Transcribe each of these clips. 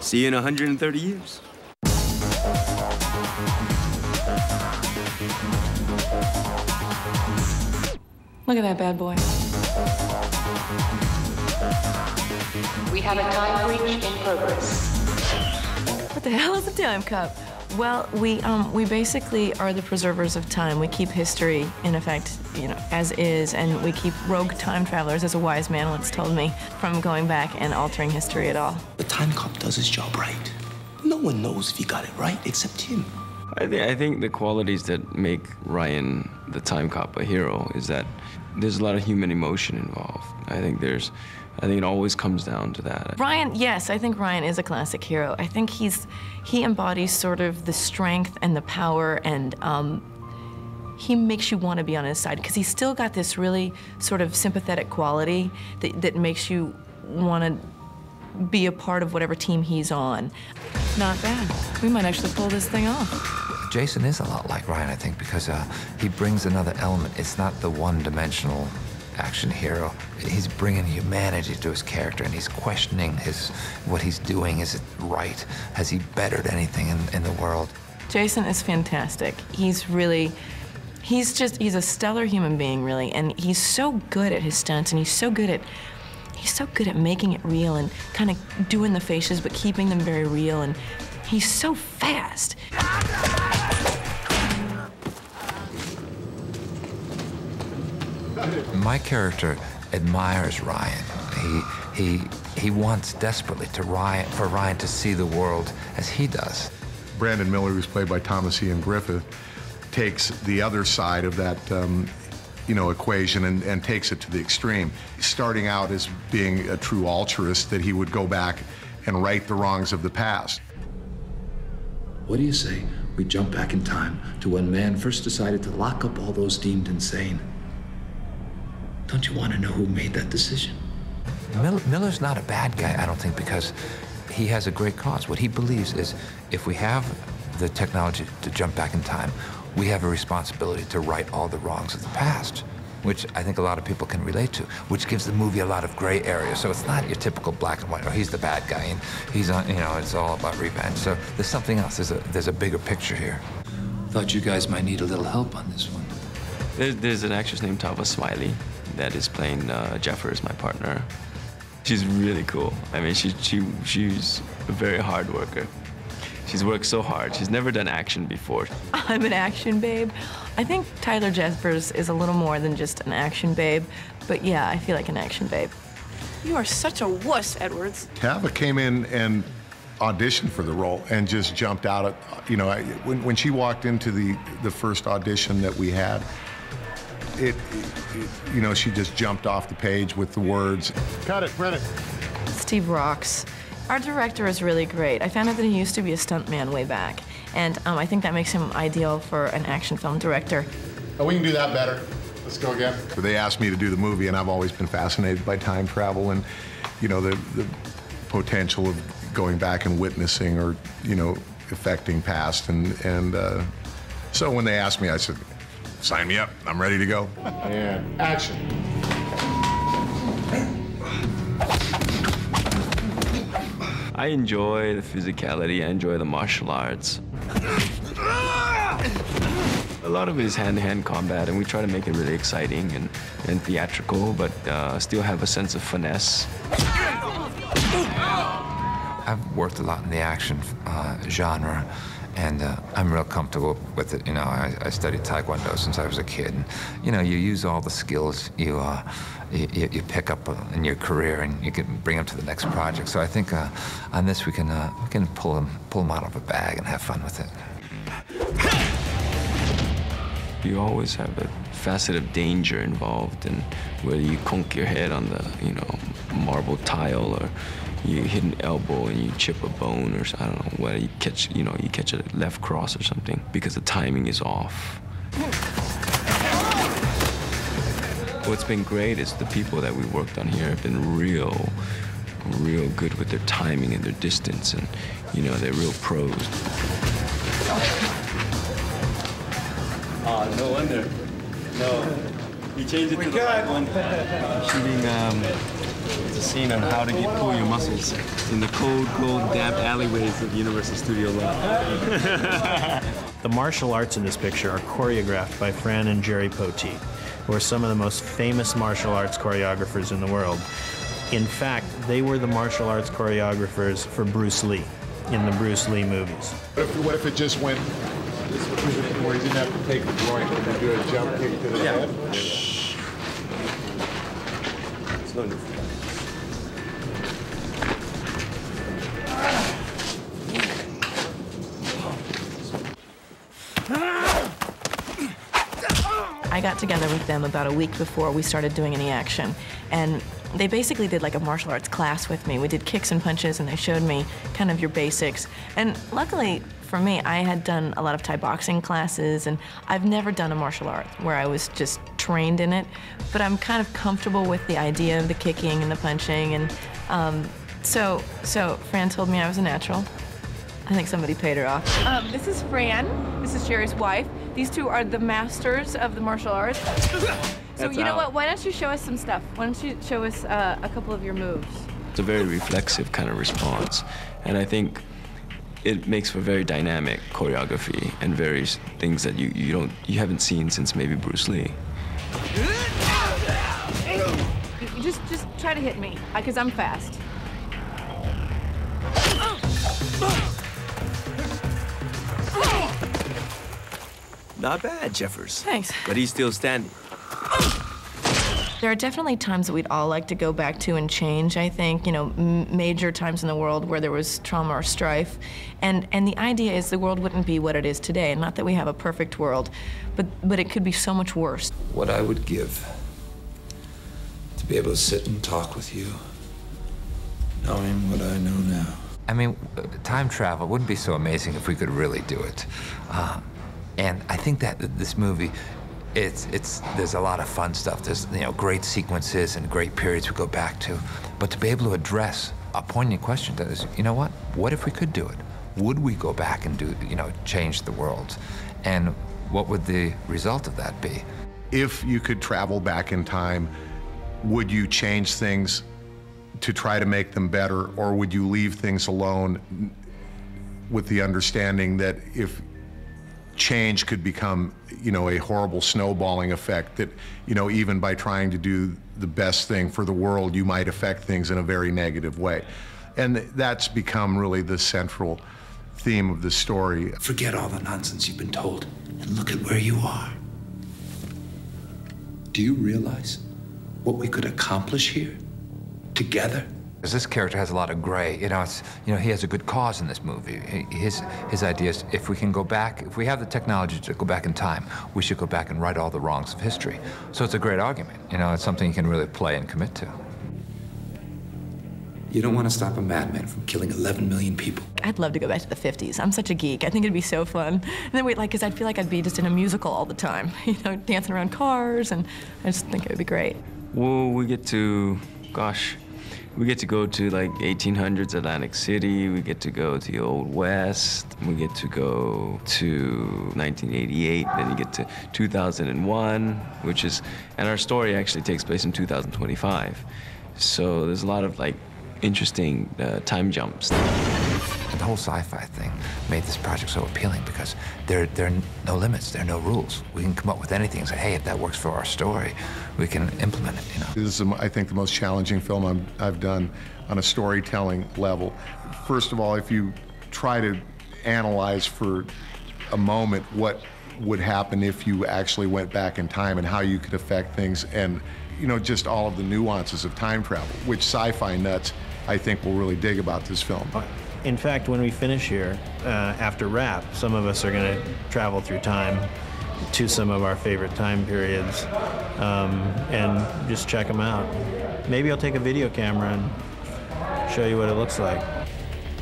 See you in 130 years. Look at that bad boy. We have a time breach in progress. What the hell is a time cop? Well, we um, we basically are the preservers of time. We keep history in effect, you know, as is, and we keep rogue time travelers, as a wise man once told me, from going back and altering history at all. The time cop does his job right. No one knows if he got it right except him. I, th- I think the qualities that make Ryan the time cop a hero is that there's a lot of human emotion involved. I think there's, I think it always comes down to that. Ryan, yes, I think Ryan is a classic hero. I think he's he embodies sort of the strength and the power, and um, he makes you want to be on his side because he's still got this really sort of sympathetic quality that, that makes you want to be a part of whatever team he's on. Not bad. We might actually pull this thing off. Jason is a lot like Ryan, I think, because uh, he brings another element. It's not the one-dimensional action hero. He's bringing humanity to his character, and he's questioning his what he's doing. Is it right? Has he bettered anything in, in the world? Jason is fantastic. He's really, he's just, he's a stellar human being, really, and he's so good at his stunts, and he's so good at, he's so good at making it real and kind of doing the faces, but keeping them very real, and he's so fast. My character admires Ryan. He he he wants desperately to Ryan for Ryan to see the world as he does. Brandon Miller, who's played by Thomas Ian Griffith, takes the other side of that, um, you know, equation and, and takes it to the extreme. Starting out as being a true altruist, that he would go back and right the wrongs of the past. What do you say we jump back in time to when man first decided to lock up all those deemed insane? Don't you want to know who made that decision? Miller, Miller's not a bad guy, I don't think, because he has a great cause. What he believes is if we have the technology to jump back in time, we have a responsibility to right all the wrongs of the past, which I think a lot of people can relate to, which gives the movie a lot of gray area. So it's not your typical black and white, oh, he's the bad guy, and he's on, you know, it's all about revenge. So there's something else. There's a, there's a bigger picture here. Thought you guys might need a little help on this one. There's, there's an actress named Tava Smiley that is playing uh, Jeffers, my partner. She's really cool. I mean, she, she, she's a very hard worker. She's worked so hard. She's never done action before. I'm an action babe. I think Tyler Jeffers is a little more than just an action babe, but yeah, I feel like an action babe. You are such a wuss, Edwards. Tava came in and auditioned for the role and just jumped out at, you know, I, when, when she walked into the, the first audition that we had, it, it, you know, she just jumped off the page with the words. Cut it, run it. Steve rocks. Our director is really great. I found out that he used to be a stuntman way back, and um, I think that makes him ideal for an action film director. Oh, we can do that better. Let's go again. They asked me to do the movie, and I've always been fascinated by time travel and, you know, the, the potential of going back and witnessing or, you know, affecting past. And, and uh, so when they asked me, I said, sign me up. I'm ready to go. And action. I enjoy the physicality, I enjoy the martial arts. A lot of it is hand-to-hand combat, and we try to make it really exciting and, and theatrical, but uh, still have a sense of finesse. I've worked a lot in the action uh, genre, and uh, I'm real comfortable with it. You know, I, I, studied Taekwondo since I was a kid. And, you know, you use all the skills you, uh, you, you, pick up in your career, and you can bring them to the next project. So I think uh, on this we can uh, we can pull them pull them out of a bag and have fun with it. You always have a facet of danger involved, and whether you conk your head on the you know marble tile or you hit an elbow and you chip a bone or I don't know whether you catch you know you catch a left cross or something because the timing is off. What's been great is the people that we worked on here have been real, real good with their timing and their distance, and you know they're real pros. Oh, no wonder. No, you changed it to the right one. Shooting um, a scene on how to get, pull your muscles in the cold, cold, damp alleyways of Universal Studio Lot. The martial arts in this picture are choreographed by Fran and Jerry Poteet, who are some of the most famous martial arts choreographers in the world. In fact, they were the martial arts choreographers for Bruce Lee in the Bruce Lee movies. What if, what if it just went where he didn't have to take the joint and do a jump kick to the head? It's no different. Got together with them about a week before we started doing any action. And they basically did like a martial arts class with me. We did kicks and punches, and they showed me kind of your basics. And luckily for me, I had done a lot of Thai boxing classes, and I've never done a martial art where I was just trained in it. But I'm kind of comfortable with the idea of the kicking and the punching. And um, so, so Fran told me I was a natural. I think somebody paid her off. Um, this is Fran. This is Jerry's wife. These two are the masters of the martial arts. So That's you know out. what? Why don't you show us some stuff? Why don't you show us uh, a couple of your moves? It's a very reflexive kind of response. And I think it makes for very dynamic choreography and various things that you, you don't you haven't seen since maybe Bruce Lee. You- just just try to hit me, because I'm fast. Not bad, Jeffers. Thanks. But he's still standing. There are definitely times that we'd all like to go back to and change, I think, you know, m- major times in the world where there was trauma or strife. And, and the idea is the world wouldn't be what it is today. Not that we have a perfect world, but, but it could be so much worse. What I would give to be able to sit and talk with you, knowing what I know now. I mean, uh, time travel wouldn't be so amazing if we could really do it. Um, and I think that this movie, it's, it's, there's a lot of fun stuff. There's, you know, great sequences and great periods we go back to. But to be able to address a poignant question that is, you know what? What if we could do it? Would we go back and do, you know, change the world? And what would the result of that be? If you could travel back in time, would you change things to try to make them better, or would you leave things alone with the understanding that if change could become, you know, a horrible snowballing effect, that, you know, even by trying to do the best thing for the world, you might affect things in a very negative way. And that's become really the central theme of the story. Forget all the nonsense you've been told and look at where you are. Do you realize what we could accomplish here together? Because this character has a lot of gray. You know, it's you know he has a good cause in this movie. His his idea is if we can go back, if we have the technology to go back in time, we should go back and right all the wrongs of history. So it's a great argument. You know, it's something you can really play and commit to. You don't want to stop a madman from killing 11 million people. I'd love to go back to the 50s. I'm such a geek. I think it'd be so fun. And then wait, like, because I'd feel like I'd be just in a musical all the time, you know, dancing around cars, and I just think it would be great. Well, we get to, gosh, we get to go to like 1800s Atlantic City. We get to go to the Old West. We get to go to 1988. Then you get to 2001, which is, and our story actually takes place in 2025. So there's a lot of like interesting uh, time jumps. The whole sci-fi thing made this project so appealing because there there are no limits, there are no rules. We can come up with anything and say, hey, if that works for our story, we can implement it. You know. This is, um, I think, the most challenging film I'm, I've done on a storytelling level. First of all, if you try to analyze for a moment what would happen if you actually went back in time and how you could affect things and, you know, just all of the nuances of time travel, which sci-fi nuts, I think, will really dig about this film. In fact, when we finish here, uh, after wrap, some of us are going to travel through time to some of our favorite time periods um, and just check them out. Maybe I'll take a video camera and show you what it looks like.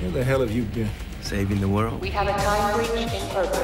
Where the hell have you been? Saving the world. We have a time breach in progress.